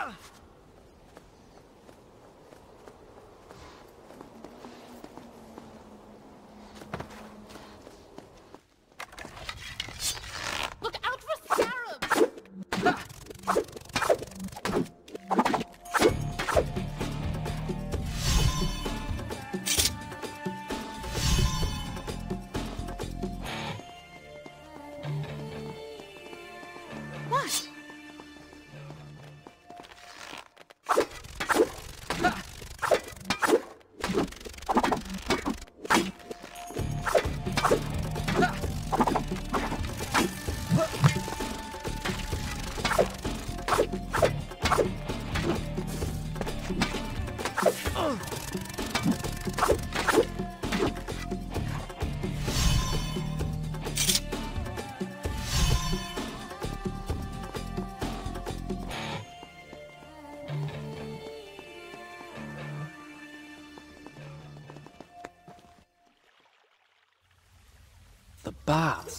Al! Baths.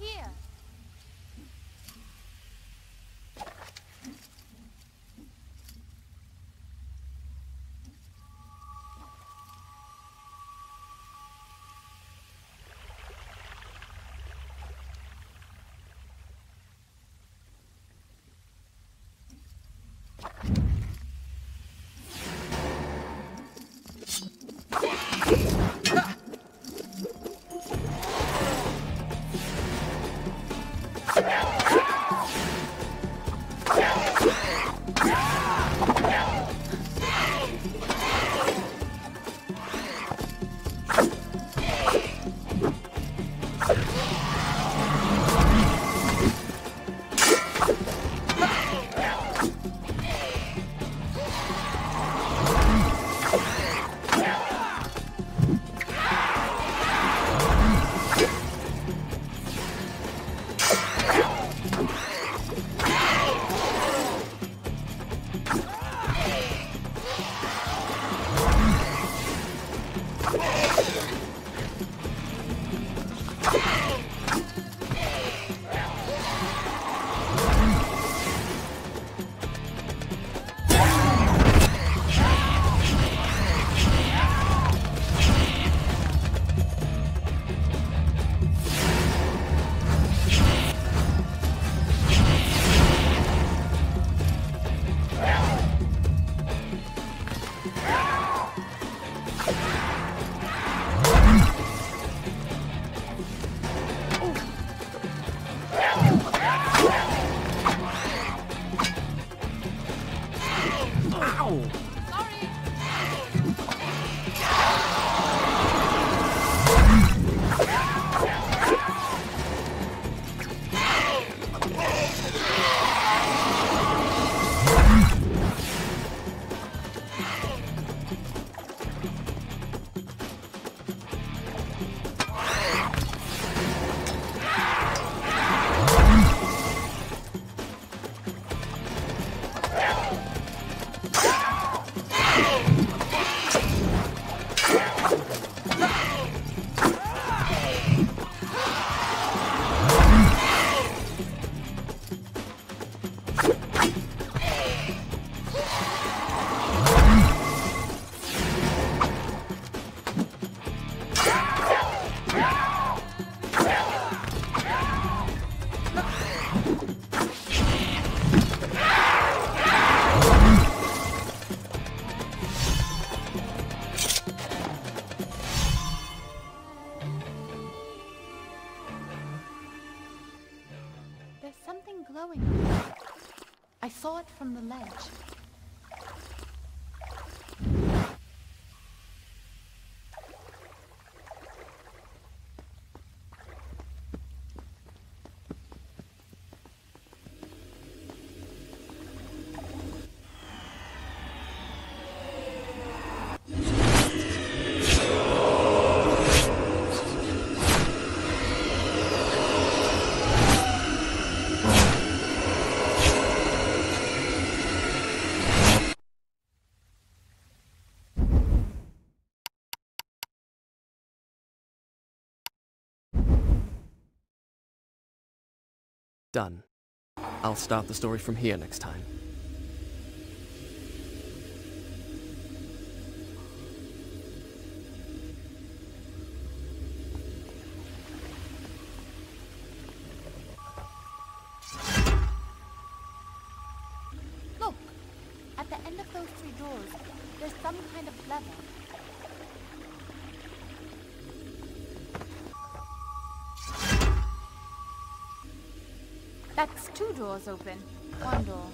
Here. From the ledge. Done. I'll start the story from here next time. Look! At the end of those three doors, there's some kind of lever. That's two doors open. One door.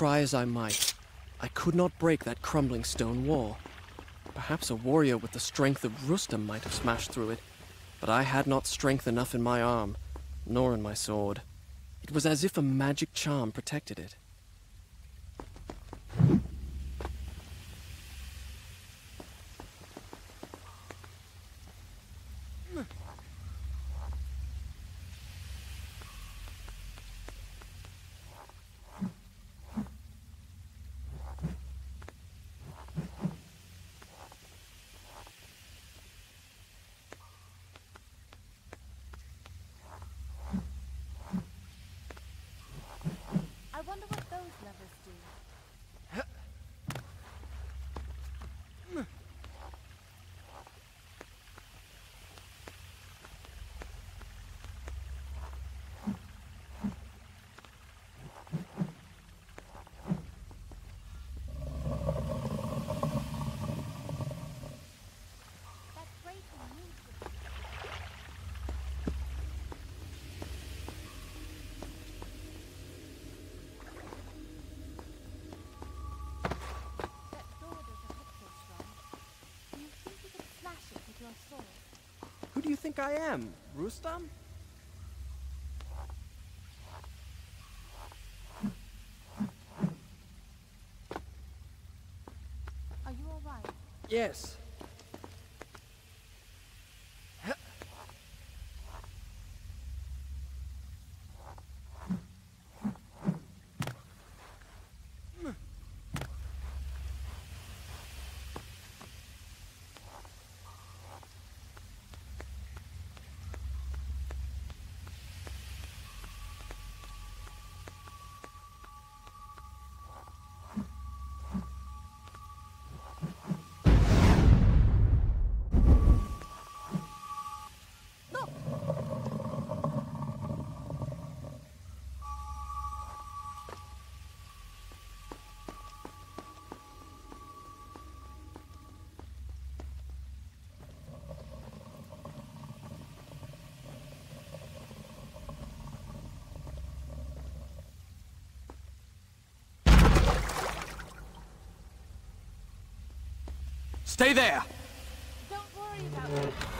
Try as I might, I could not break that crumbling stone wall. Perhaps a warrior with the strength of Rustam might have smashed through it, but I had not strength enough in my arm, nor in my sword. It was as if a magic charm protected it. Think I am? Rustam? Are you alright? Yes. Stay there! Don't worry about it.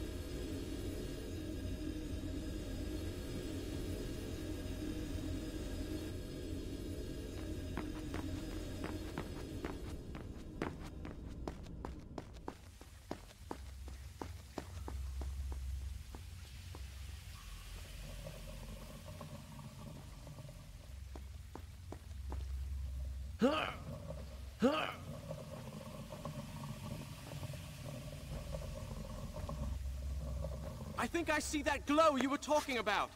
I see that glow you were talking about.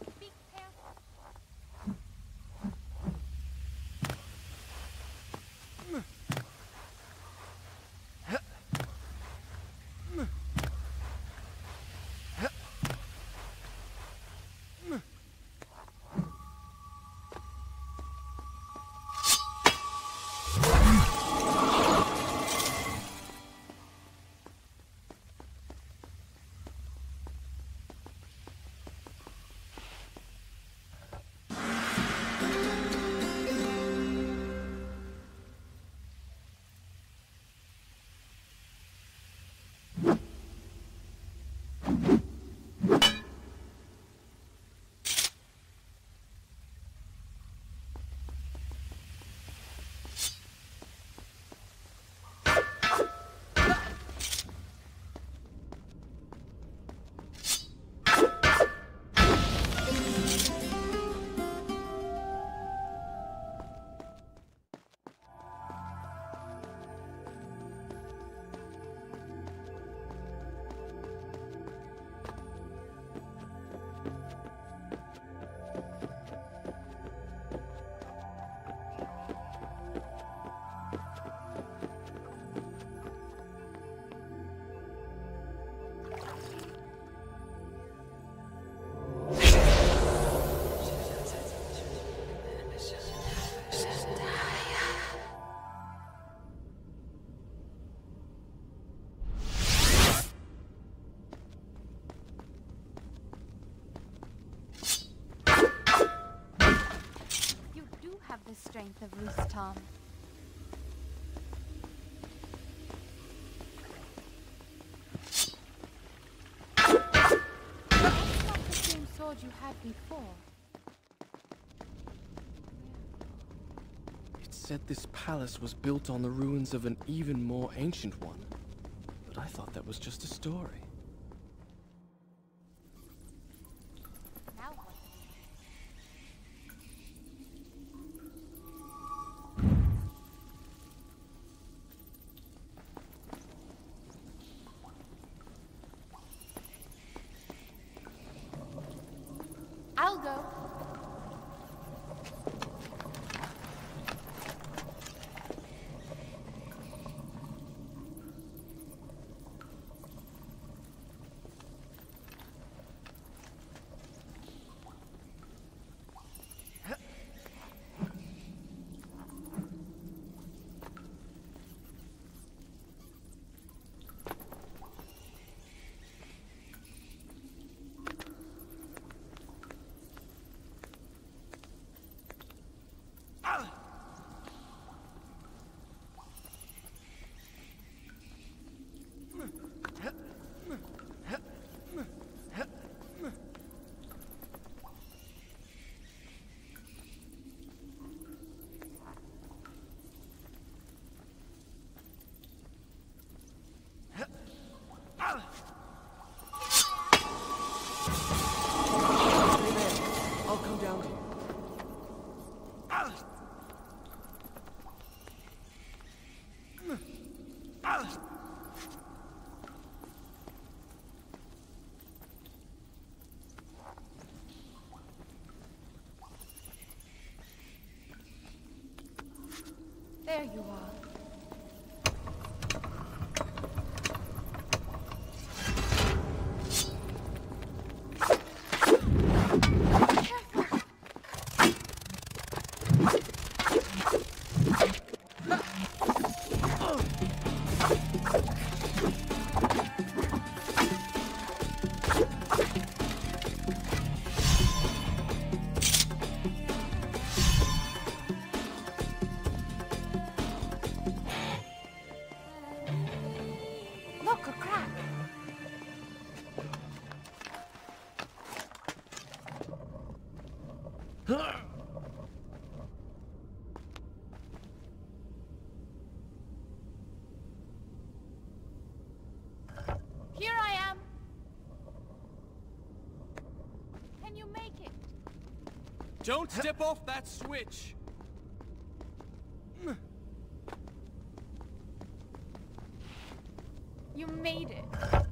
Sword you had before. It said this palace was built on the ruins of an even more ancient one. But I thought that was just a story. Now what? I'll go. Stay there. I'll come down to you. There you are. Don't step off that switch! You made it.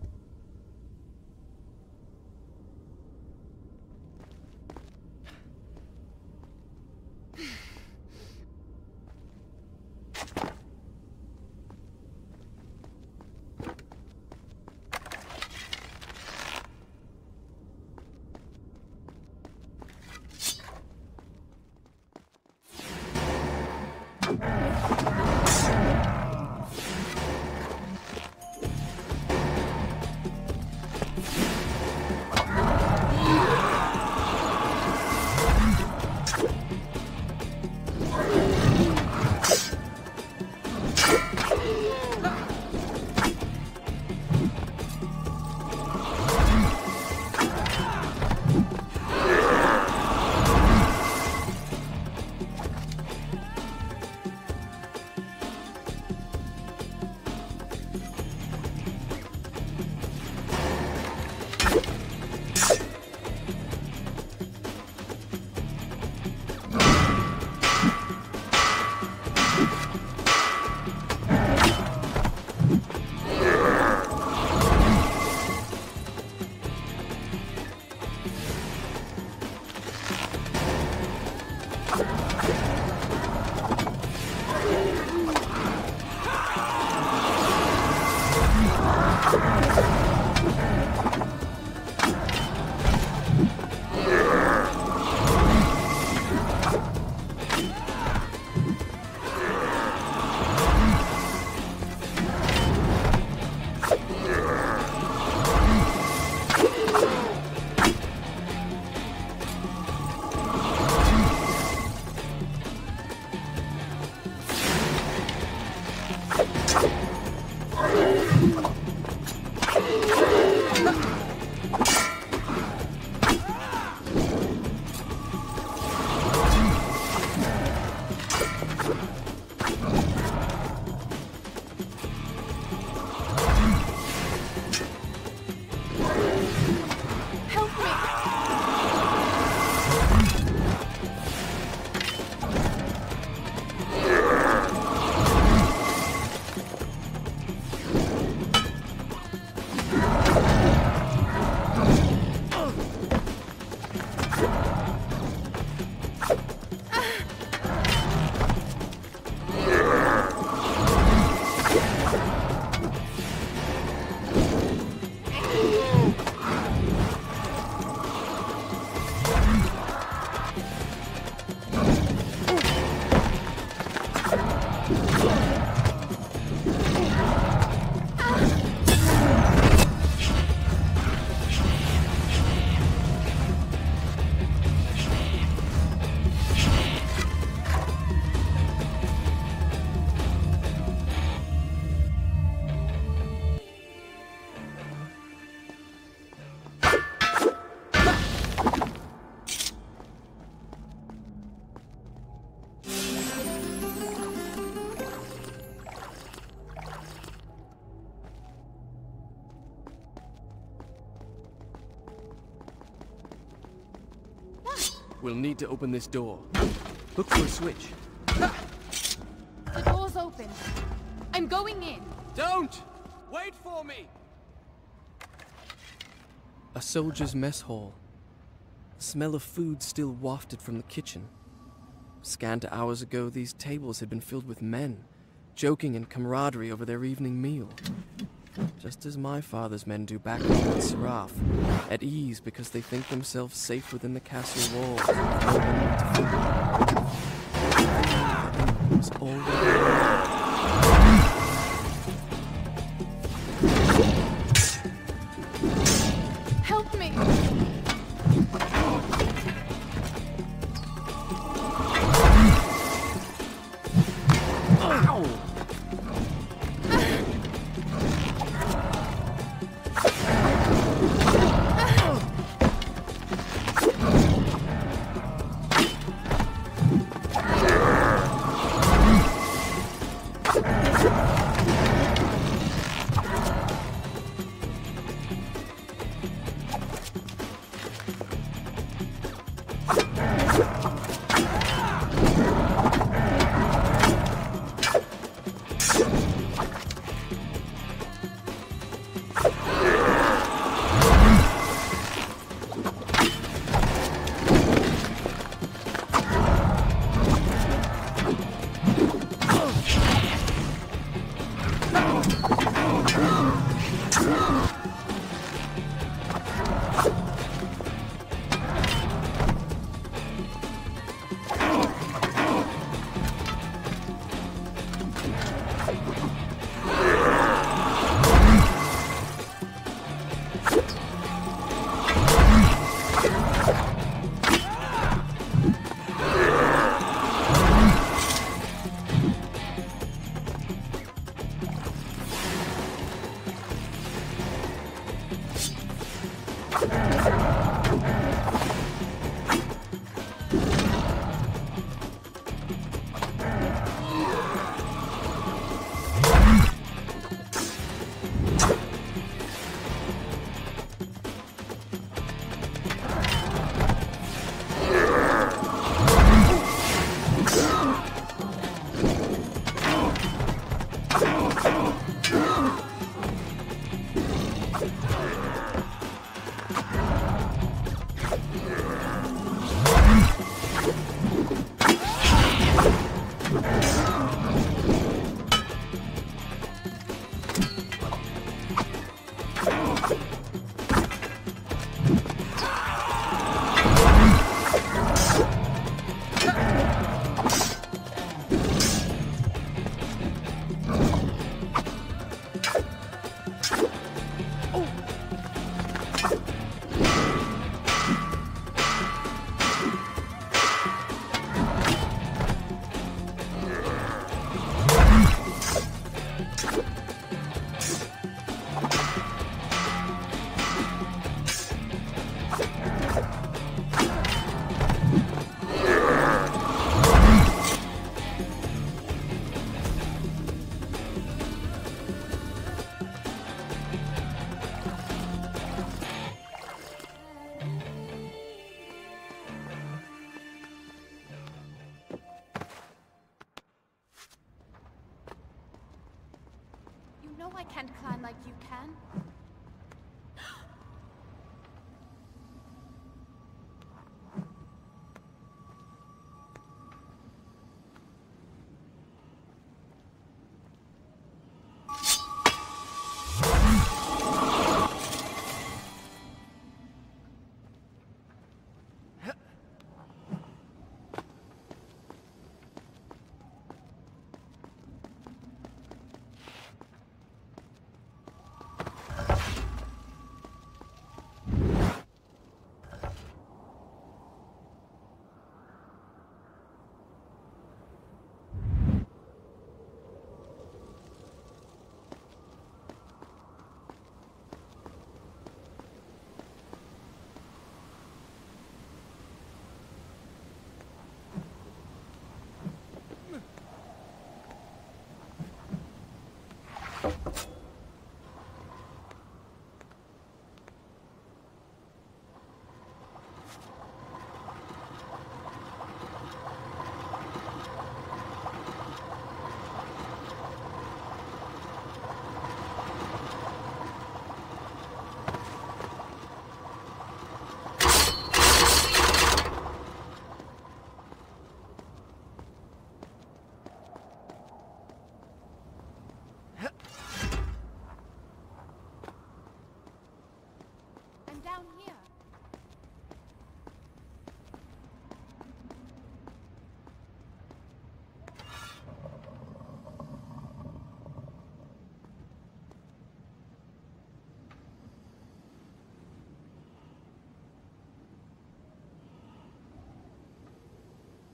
We'll need to open this door. Look for a switch. The door's open. I'm going in. Don't! Wait for me! A soldier's mess hall. The smell of food still wafted from the kitchen. Scant hours ago, these tables had been filled with men, joking in camaraderie over their evening meal. Just as my father's men do back at Seraph, at ease because they think themselves safe within the castle walls. fear. The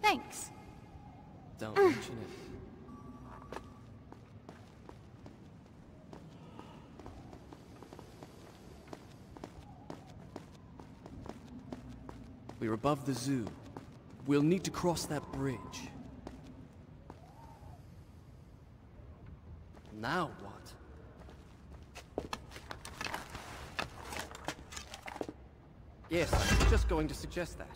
Thanks. Don't mention it. We're above the zoo. We'll need to cross that bridge. Now what? Yes, I was just going to suggest that.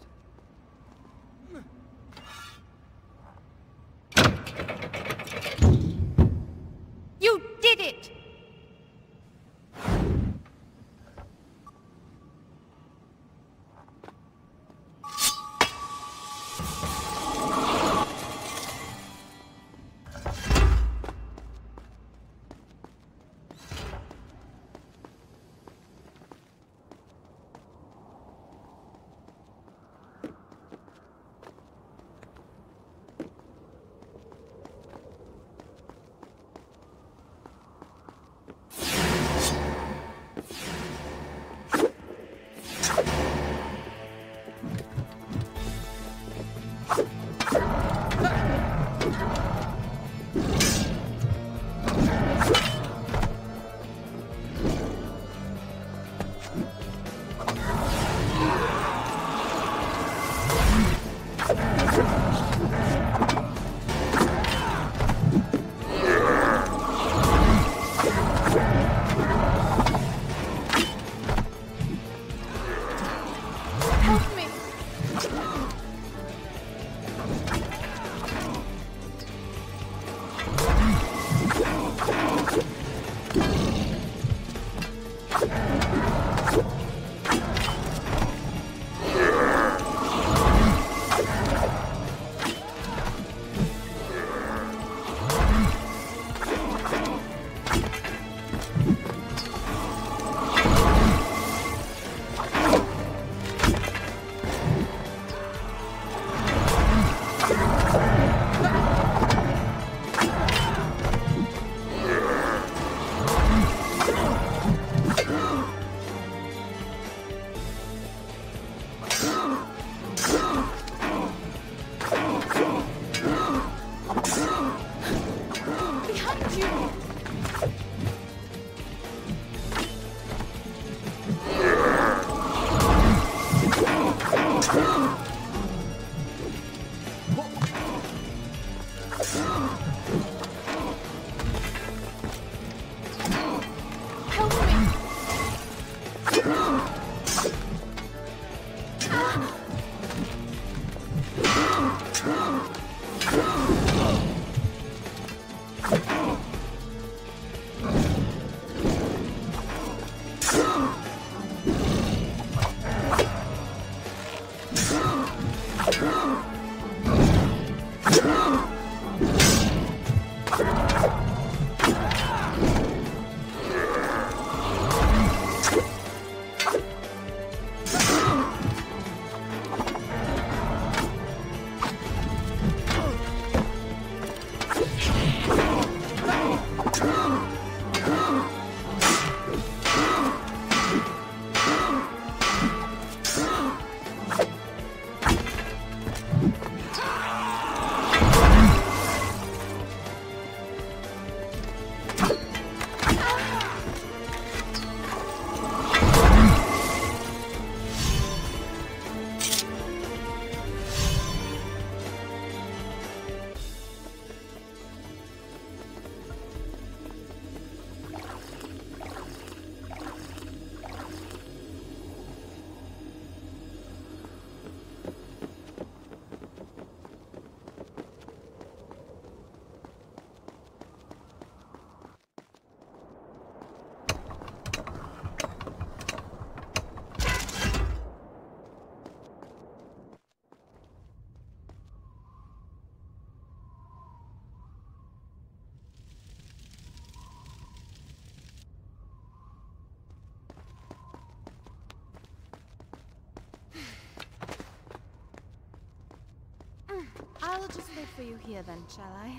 Just wait for you here then, shall I?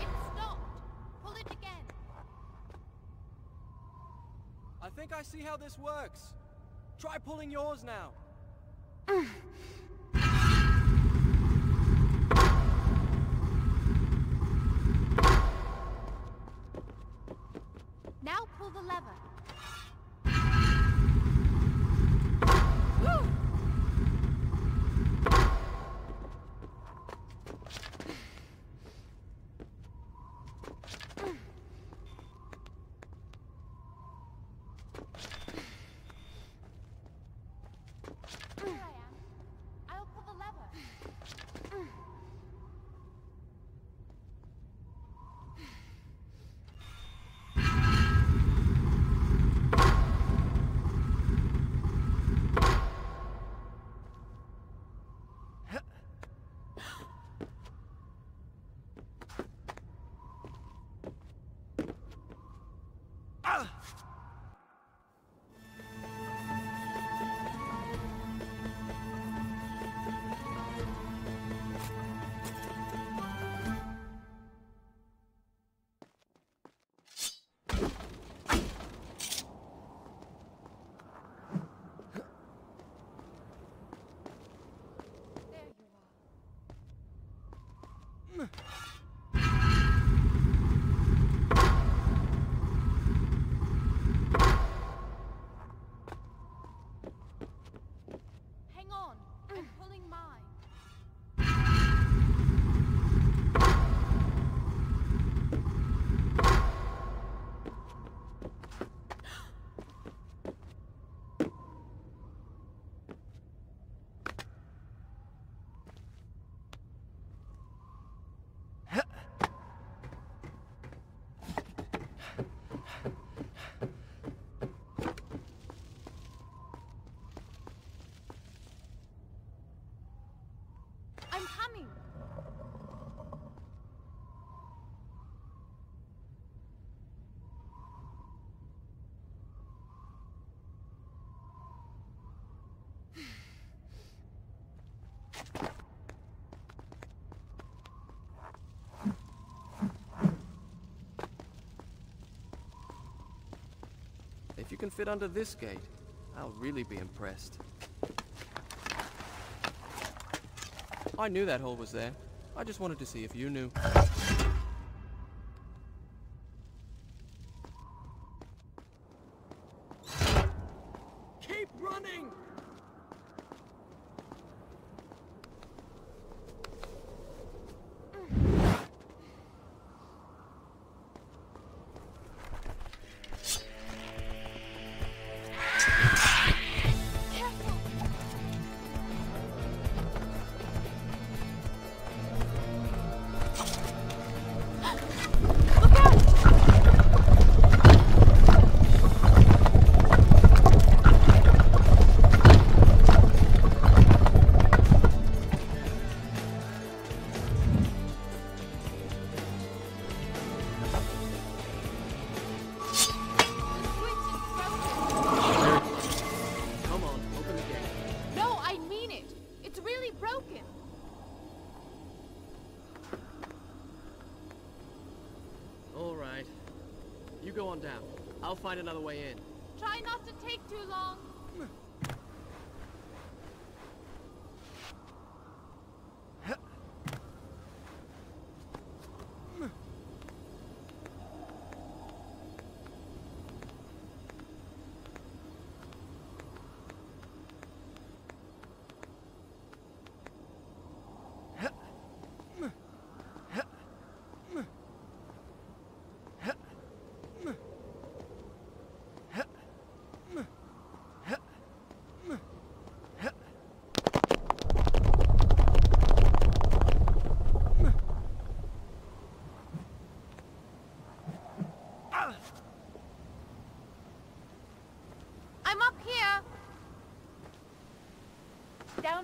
It stopped! Pull it again! I think I see how this works. Try pulling yours now. Now If you can fit under this gate, I'll really be impressed. I knew that hole was there. I just wanted to see if you knew.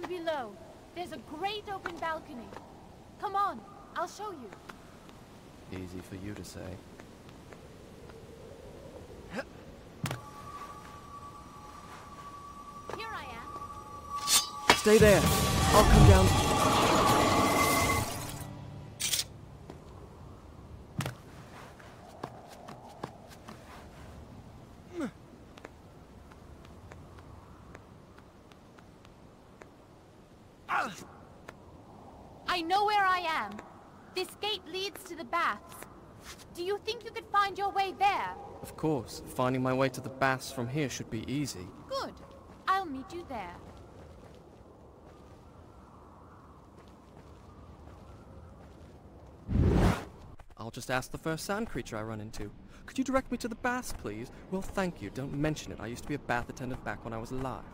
Down below, there's a great open balcony. Come on, I'll show you. Easy for you to say. Here I am. Stay there. I'll come down. I know where I am. This gate leads to the baths. Do you think you could find your way there? Of course, finding my way to the baths from here should be easy. Good. I'll meet you there. I'll just ask the first sand creature I run into. Could you direct me to the baths, please? Well, thank you. Don't mention it. I used to be a bath attendant back when I was alive.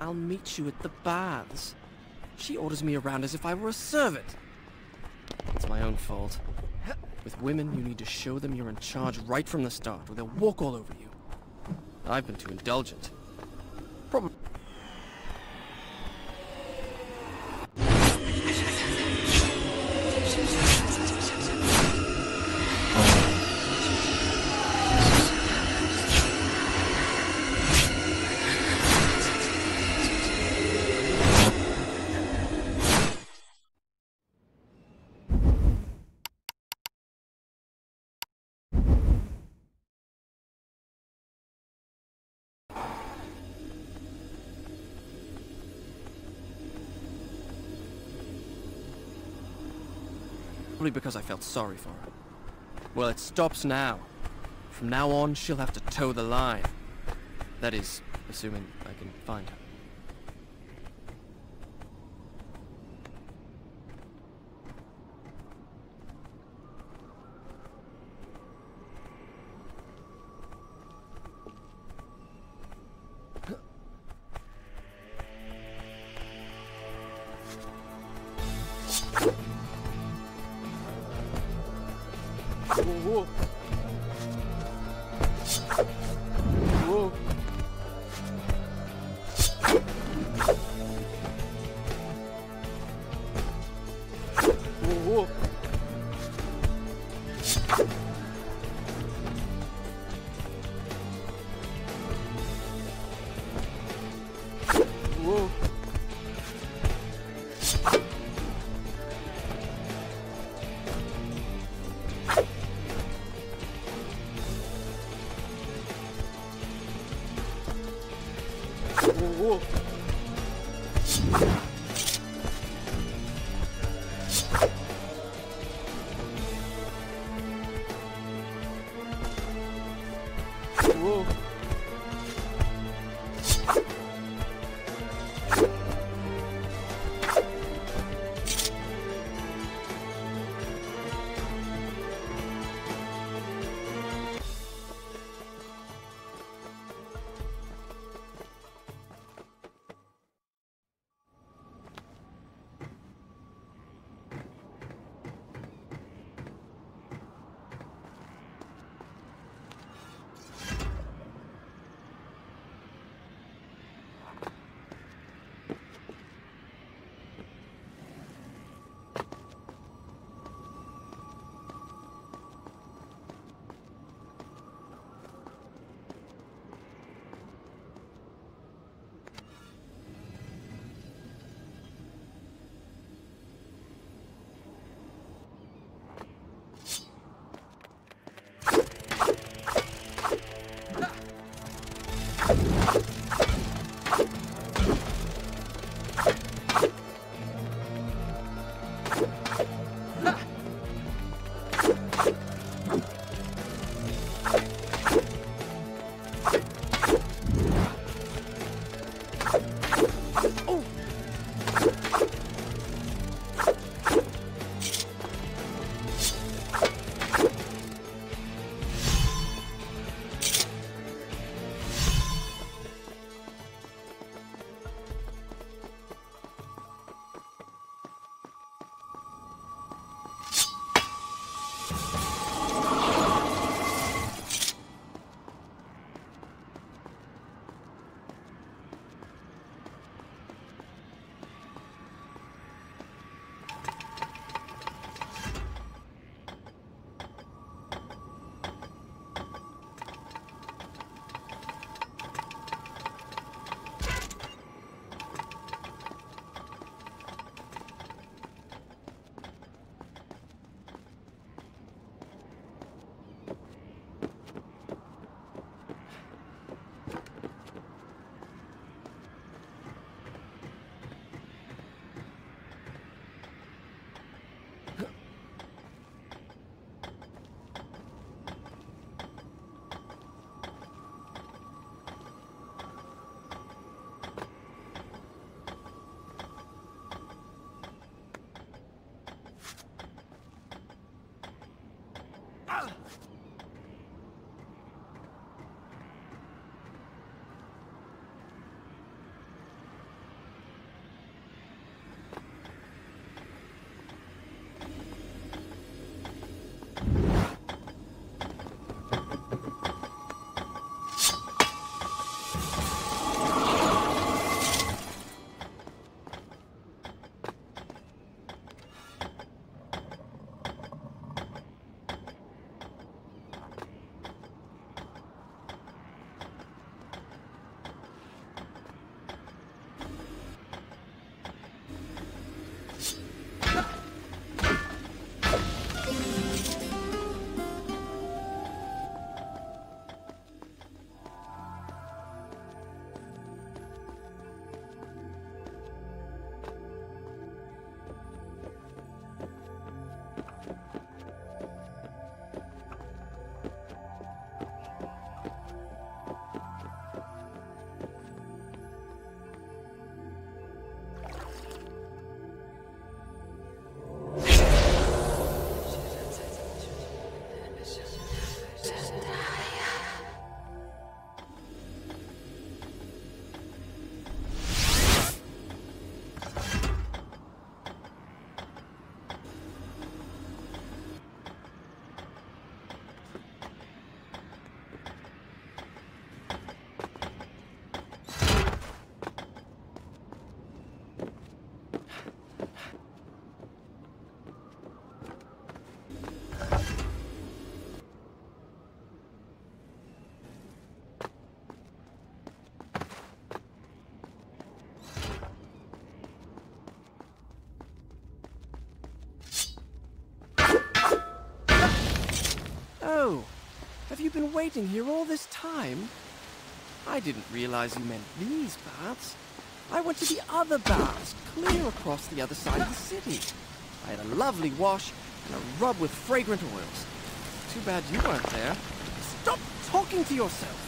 I'll meet you at the baths. She orders me around as if I were a servant. It's my own fault. With women, you need to show them you're in charge right from the start, or they'll walk all over you. I've been too indulgent. Because I felt sorry for her. Well, it stops now. From now on, she'll have to toe the line. That is, assuming I can find her. You been waiting here all this time? I didn't realize you meant these baths. I went to the other baths, clear across the other side of the city. I had a lovely wash and a rub with fragrant oils. Too bad you weren't there. Stop talking to yourself!